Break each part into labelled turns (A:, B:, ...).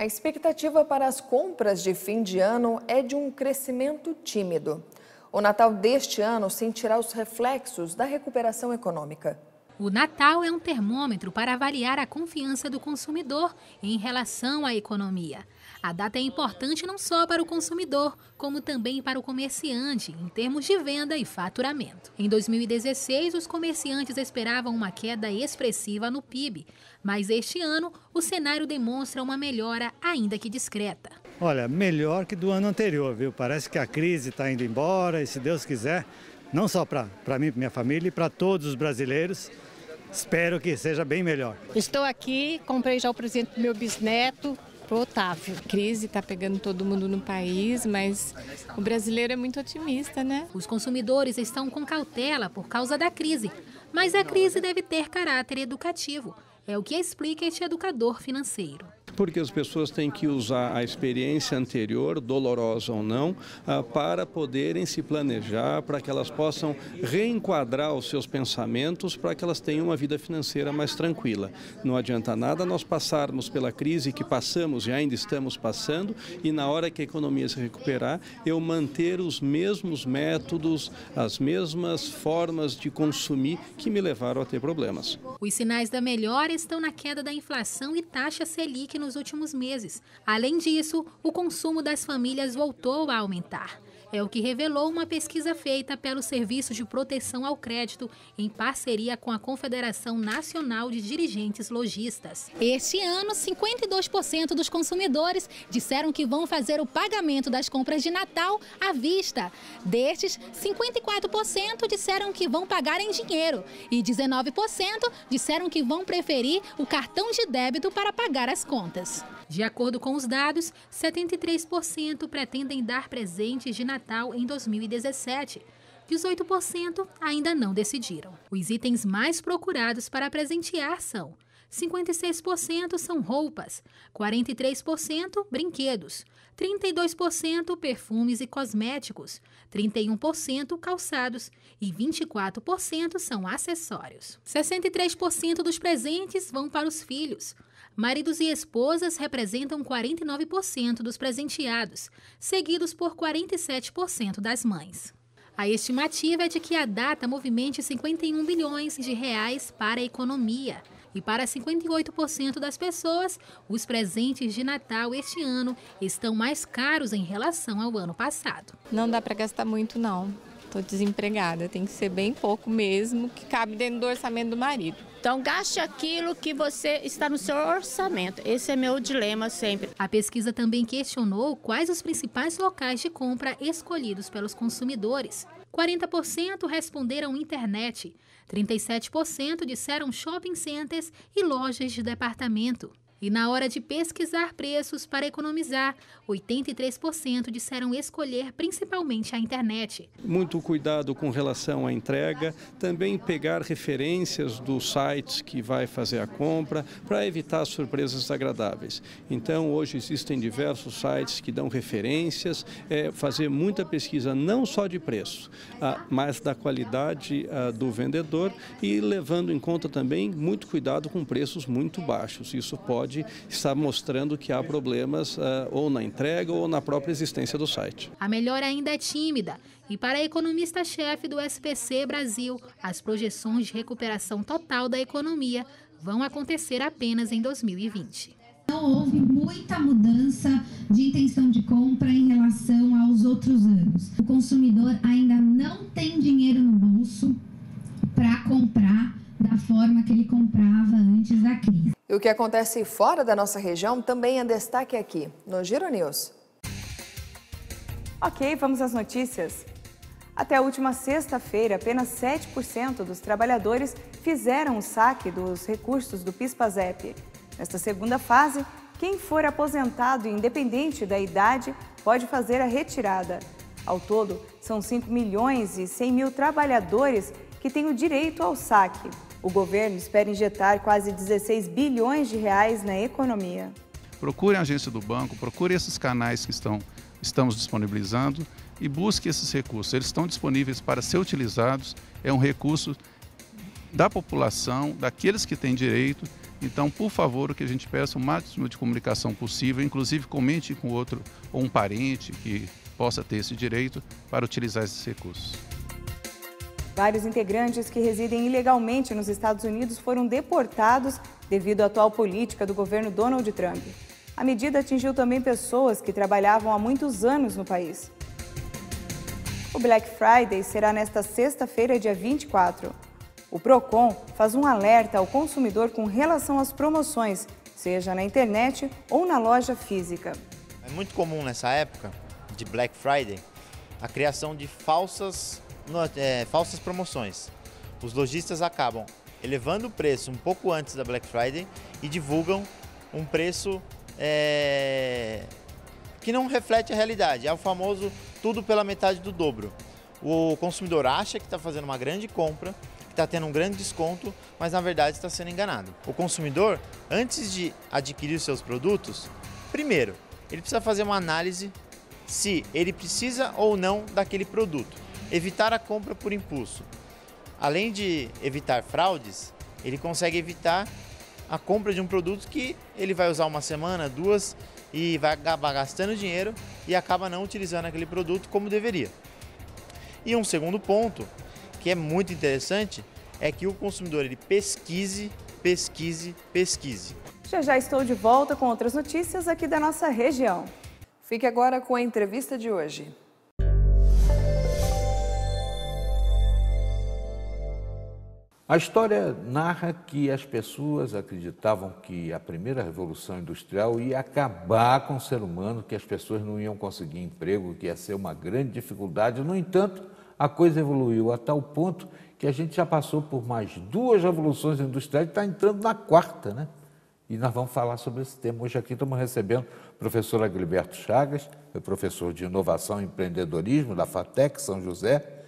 A: A expectativa para as compras de fim de ano é de um crescimento tímido. O Natal deste ano sentirá os reflexos da recuperação econômica.
B: O Natal é um termômetro para avaliar a confiança do consumidor em relação à economia. A data é importante não só para o consumidor, como também para o comerciante, em termos de venda e faturamento. Em 2016, os comerciantes esperavam uma queda expressiva no PIB, mas este ano o cenário demonstra uma melhora, ainda que discreta.
C: Olha, melhor que do ano anterior, viu? Parece que a crise está indo embora e, se Deus quiser, não só para mim, para minha família e para todos os brasileiros, espero que seja bem melhor.
D: Estou aqui, comprei já o presente do meu bisneto, pro Otávio. A crise está pegando todo mundo no país, mas o brasileiro é muito otimista, né?
B: Os consumidores estão com cautela por causa da crise, mas a crise deve ter caráter educativo. É o que explica este educador financeiro
E: porque as pessoas têm que usar a experiência anterior, dolorosa ou não, ah, para poderem se planejar, para que elas possam reenquadrar os seus pensamentos, para que elas tenham uma vida financeira mais tranquila. Não adianta nada nós passarmos pela crise que passamos e ainda estamos passando, e na hora que a economia se recuperar, eu manter os mesmos métodos, as mesmas formas de consumir que me levaram a ter problemas.
B: Os sinais da melhora estão na queda da inflação e taxa Selic nos nos últimos meses. Além disso, o consumo das famílias voltou a aumentar. É o que revelou uma pesquisa feita pelo Serviço de Proteção ao Crédito em parceria com a Confederação Nacional de Dirigentes Logistas.
F: Este ano, 52% dos consumidores disseram que vão fazer o pagamento das compras de Natal à vista. Destes, 54% disseram que vão pagar em dinheiro e 19% disseram que vão preferir o cartão de débito para pagar as contas.
B: De acordo com os dados, 73% pretendem dar presentes de Natal em 2017. 18% ainda não decidiram. Os itens mais procurados para presentear são 56% são roupas, 43% brinquedos, 32% perfumes e cosméticos, 31% calçados e 24% são acessórios. 63% dos presentes vão para os filhos, Maridos e esposas representam 49% dos presenteados, seguidos por 47% das mães. A estimativa é de que a data movimente 51 bilhões de reais para a economia. E para 58% das pessoas, os presentes de Natal este ano estão mais caros em relação ao ano passado.
D: Não dá para gastar muito, não. Estou desempregada, tem que ser bem pouco mesmo, que cabe dentro do orçamento do marido.
G: Então, gaste aquilo que você está no seu orçamento. Esse é meu dilema sempre.
B: A pesquisa também questionou quais os principais locais de compra escolhidos pelos consumidores. 40% responderam internet, 37% disseram shopping centers e lojas de departamento. E na hora de pesquisar preços para economizar, 83% disseram escolher principalmente a internet.
E: Muito cuidado com relação à entrega, também pegar referências dos sites que vai fazer a compra para evitar surpresas desagradáveis. Então, hoje existem diversos sites que dão referências, é, fazer muita pesquisa não só de preço, ah, mas da qualidade ah, do vendedor e levando em conta também muito cuidado com preços muito baixos. Isso pode pode estar mostrando que há problemas uh, ou na entrega ou na própria existência do site.
B: A melhora ainda é tímida e para a economista-chefe do SPC Brasil, as projeções de recuperação total da economia vão acontecer apenas em 2020.
H: Não houve muita mudança de intenção de compra em relação aos outros anos. O consumidor ainda não tem dinheiro no bolso para comprar da forma que ele comprava antes da crise.
A: E o que acontece fora da nossa região também é destaque aqui, no Giro News.
I: Ok, vamos às notícias. Até a última sexta-feira, apenas 7% dos trabalhadores fizeram o saque dos recursos do PIS-PASEP. Nesta segunda fase, quem for aposentado independente da idade pode fazer a retirada. Ao todo, são 5 milhões e 100 mil trabalhadores que têm o direito ao saque. O governo espera injetar quase 16 bilhões de reais na economia.
J: Procure a agência do banco, procure esses canais que estão, estamos disponibilizando e busque esses recursos. Eles estão disponíveis para ser utilizados. É um recurso da população, daqueles que têm direito. Então, por favor, o que a gente peça o máximo de comunicação possível, inclusive comente com outro ou um parente que possa ter esse direito para utilizar esses recursos.
I: Vários integrantes que residem ilegalmente nos Estados Unidos foram deportados devido à atual política do governo Donald Trump. A medida atingiu também pessoas que trabalhavam há muitos anos no país. O Black Friday será nesta sexta-feira, dia 24. O Procon faz um alerta ao consumidor com relação às promoções, seja na internet ou na loja física.
K: É muito comum nessa época de Black Friday a criação de falsas, é, falsas promoções. Os lojistas acabam elevando o preço um pouco antes da Black Friday e divulgam um preço é, que não reflete a realidade. É o famoso tudo pela metade do dobro. O consumidor acha que está fazendo uma grande compra, que está tendo um grande desconto, mas na verdade está sendo enganado. O consumidor, antes de adquirir seus produtos, primeiro, ele precisa fazer uma análise se ele precisa ou não daquele produto. Evitar a compra por impulso. Além de evitar fraudes, ele consegue evitar a compra de um produto que ele vai usar uma semana, duas e vai acabar gastando dinheiro e acaba não utilizando aquele produto como deveria. E um segundo ponto, que é muito interessante, é que o consumidor ele pesquise, pesquise, pesquise.
I: Já já estou de volta com outras notícias aqui da nossa região.
A: Fique agora com a entrevista de hoje.
L: A história narra que as pessoas acreditavam que a primeira revolução industrial ia acabar com o ser humano, que as pessoas não iam conseguir emprego, que ia ser uma grande dificuldade. No entanto, a coisa evoluiu a tal ponto que a gente já passou por mais duas revoluções industriais e está entrando na quarta, né? E nós vamos falar sobre esse tema. Hoje aqui estamos recebendo o professor Agilberto Chagas, professor de Inovação e Empreendedorismo da FATEC São José,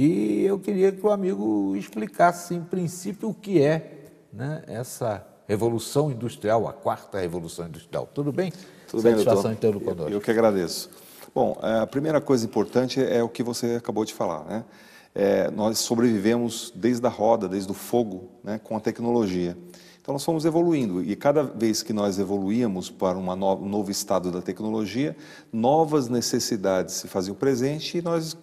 L: e eu queria que o amigo explicasse, em princípio, o que é né, essa revolução industrial, a quarta revolução industrial. Tudo bem?
M: Tudo Satisfação bem, doutor. Eu, eu que agradeço. Bom, é, a primeira coisa importante é o que você acabou de falar. Né? É, nós sobrevivemos desde a roda, desde o fogo, né, com a tecnologia. Então, nós fomos evoluindo e cada vez que nós evoluíamos para no, um novo estado da tecnologia, novas necessidades se faziam presente e nós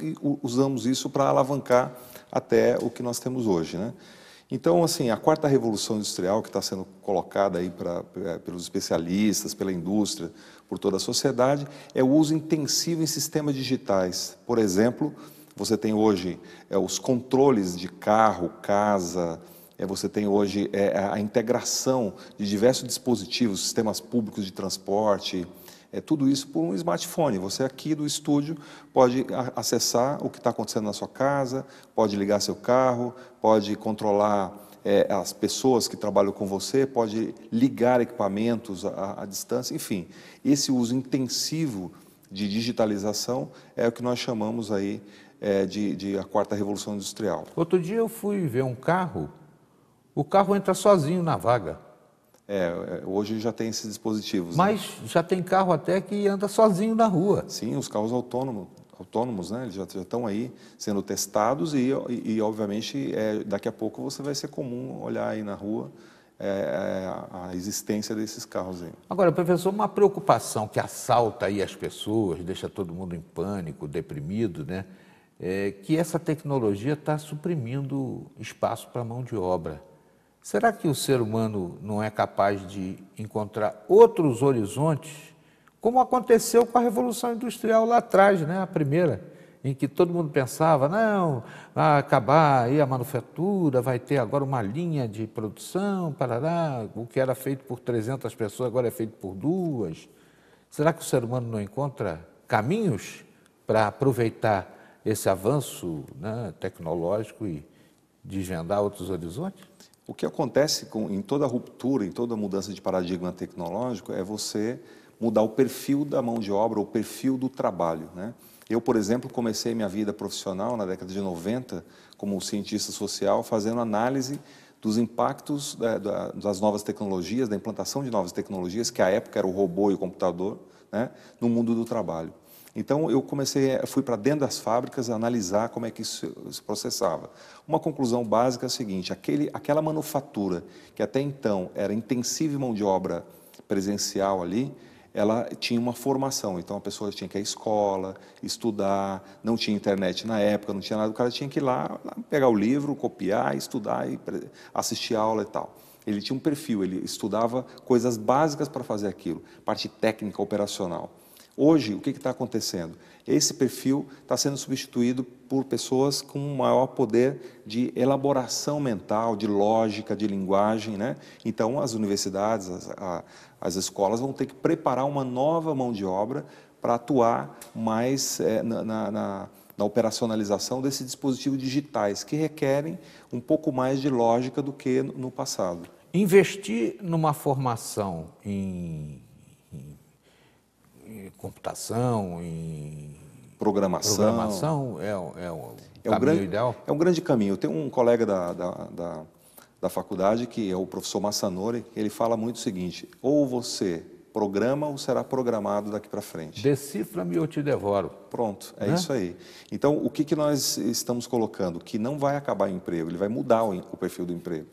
M: usamos isso para alavancar até o que nós temos hoje. Né? Então, assim, a quarta revolução industrial que está sendo colocada aí pra, é, pelos especialistas, pela indústria, por toda a sociedade, é o uso intensivo em sistemas digitais. Por exemplo, você tem hoje é, os controles de carro, casa, é, você tem hoje é, a integração de diversos dispositivos, sistemas públicos de transporte, é, tudo isso por um smartphone. Você aqui do estúdio pode acessar o que está acontecendo na sua casa, pode ligar seu carro, pode controlar é, as pessoas que trabalham com você, pode ligar equipamentos à, à distância, enfim. Esse uso intensivo de digitalização é o que nós chamamos aí é, de, de a quarta revolução industrial.
L: Outro dia eu fui ver um carro o carro entra sozinho na vaga.
M: É, é, hoje já tem esses dispositivos.
L: Né? Mas né? já tem carro até que anda sozinho na rua.
M: Sim, os carros autônomos, autônomos né? Eles já, já estão aí sendo testados e, e, e obviamente, é, daqui a pouco você vai ser comum olhar aí na rua é, é a existência desses carros aí.
L: Agora, professor, uma preocupação que assalta aí as pessoas, deixa todo mundo em pânico, deprimido, né? É que essa tecnologia está suprimindo espaço para a mão de obra. Será que o ser humano não é capaz de encontrar outros horizontes, como aconteceu com a Revolução Industrial lá atrás, né? a primeira, em que todo mundo pensava, não, vai acabar aí a manufatura, vai ter agora uma linha de produção, parará, o que era feito por 300 pessoas agora é feito por duas. Será que o ser humano não encontra caminhos para aproveitar esse avanço né, tecnológico e desvendar outros horizontes?
M: O que acontece com, em toda ruptura, em toda mudança de paradigma tecnológico, é você mudar o perfil da mão de obra, o perfil do trabalho. Né? Eu, por exemplo, comecei minha vida profissional na década de 90 como cientista social, fazendo análise dos impactos da, das novas tecnologias, da implantação de novas tecnologias, que à época era o robô e o computador, né, no mundo do trabalho. Então eu comecei, fui para dentro das fábricas analisar como é que isso se processava. Uma conclusão básica é a seguinte: aquele, aquela manufatura que até então era intensiva mão de obra presencial ali, ela tinha uma formação. Então a pessoa tinha que ir à escola, estudar, não tinha internet na época, não tinha nada, o cara tinha que ir lá, pegar o livro, copiar, estudar e assistir a aula e tal. Ele tinha um perfil, ele estudava coisas básicas para fazer aquilo, parte técnica, operacional. Hoje, o que está acontecendo? Esse perfil está sendo substituído por pessoas com maior poder de elaboração mental, de lógica, de linguagem. Né? Então, as universidades, as, a, as escolas vão ter que preparar uma nova mão de obra para atuar mais é, na, na, na, operacionalização desses dispositivos digitais, que requerem um pouco mais de lógica do que no passado.
L: Investir numa formação em computação, em
M: programação,
L: programação é, é o é
M: grande,
L: ideal?
M: É um grande caminho. Tem um colega da, da, da, da faculdade, que é o professor Massanori, ele fala muito o seguinte, ou você programa ou será programado daqui para frente.
L: Decifra-me ou te devoro.
M: Pronto, é né? isso aí. Então, o que, que nós estamos colocando? Que não vai acabar o emprego, ele vai mudar o, o perfil do emprego.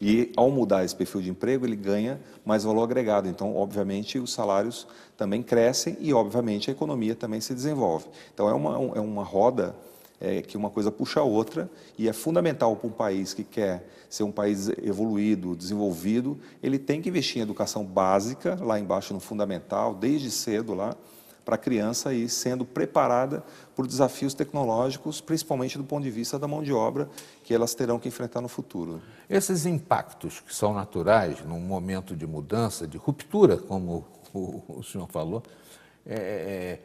M: E ao mudar esse perfil de emprego, ele ganha mais valor agregado. Então, obviamente, os salários também crescem e, obviamente, a economia também se desenvolve. Então, é uma, é uma roda é, que uma coisa puxa a outra e é fundamental para um país que quer ser um país evoluído, desenvolvido, ele tem que investir em educação básica, lá embaixo no fundamental, desde cedo lá, para a criança ir sendo preparada por desafios tecnológicos, principalmente do ponto de vista da mão de obra que elas terão que enfrentar no futuro.
L: Esses impactos que são naturais num momento de mudança, de ruptura, como o, senhor falou, é, é,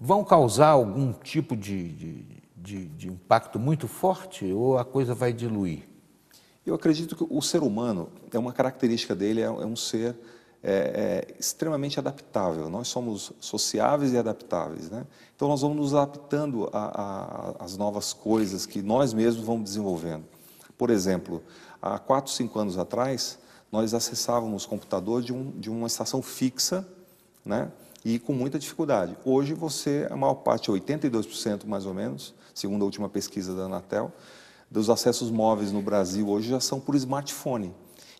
L: vão causar algum tipo de, de, de, de impacto muito forte ou a coisa vai diluir?
M: Eu acredito que o ser humano, é uma característica dele, é, é um ser é, é extremamente adaptável. Nós somos sociáveis e adaptáveis. Né? Então, nós vamos nos adaptando às novas coisas que nós mesmos vamos desenvolvendo. Por exemplo, há 4, 5 anos atrás, nós acessávamos o computador de, um, de uma estação fixa né? e com muita dificuldade. Hoje, você, a maior parte, 82% mais ou menos, segundo a última pesquisa da Anatel, dos acessos móveis no Brasil hoje já são por smartphone.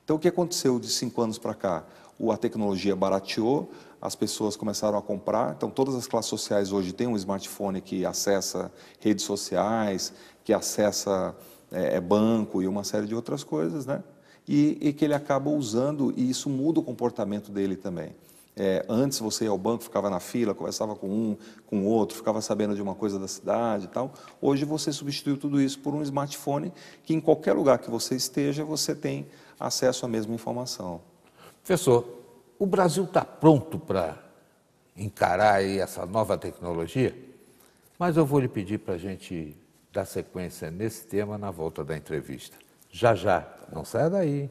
M: Então, o que aconteceu de cinco anos para cá? A tecnologia barateou, as pessoas começaram a comprar. Então, todas as classes sociais hoje têm um smartphone que acessa redes sociais, que acessa é, é, banco e uma série de outras coisas, né? E, e, que ele acaba usando, e isso muda o comportamento dele também. É, antes você ia ao banco, ficava na fila, conversava com um, com o outro, ficava sabendo de uma coisa da cidade e tal. Hoje você substituiu tudo isso por um smartphone que em qualquer lugar que você esteja, você tem acesso à mesma informação.
L: Professor, o Brasil está pronto para encarar essa nova tecnologia? Mas eu vou lhe pedir para a gente dar sequência nesse tema na volta da entrevista. Já, já. Não saia daí.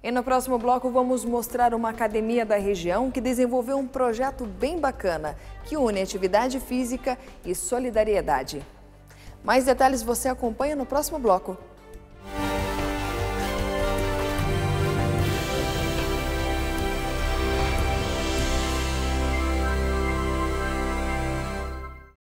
A: E no próximo bloco vamos mostrar uma academia da região que desenvolveu um projeto bem bacana que une atividade física e solidariedade. Mais detalhes você acompanha no próximo bloco.